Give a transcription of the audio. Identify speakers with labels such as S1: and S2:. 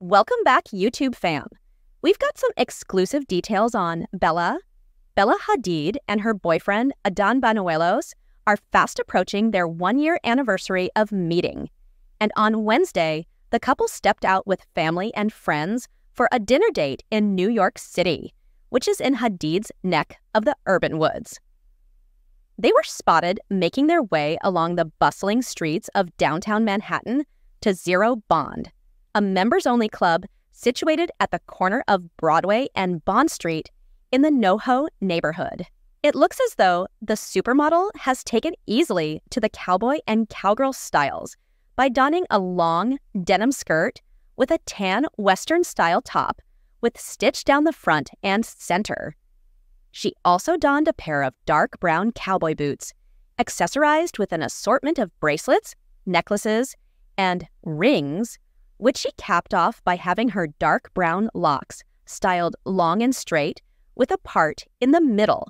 S1: Welcome back, YouTube fam. We've got some exclusive details on Bella. Bella Hadid and her boyfriend, Adan Banuelos, are fast approaching their one year anniversary of meeting. And on Wednesday, the couple stepped out with family and friends for a dinner date in New York City, which is in Hadid's neck of the urban woods. They were spotted making their way along the bustling streets of downtown Manhattan to Zero Bond, a members only club situated at the corner of Broadway and Bond Street in the NoHo neighborhood. It looks as though the supermodel has taken easily to the cowboy and cowgirl styles by donning a long denim skirt with a tan Western style top with stitch down the front and center. She also donned a pair of dark brown cowboy boots, accessorized with an assortment of bracelets, necklaces, and rings, which she capped off by having her dark brown locks styled long and straight with a part in the middle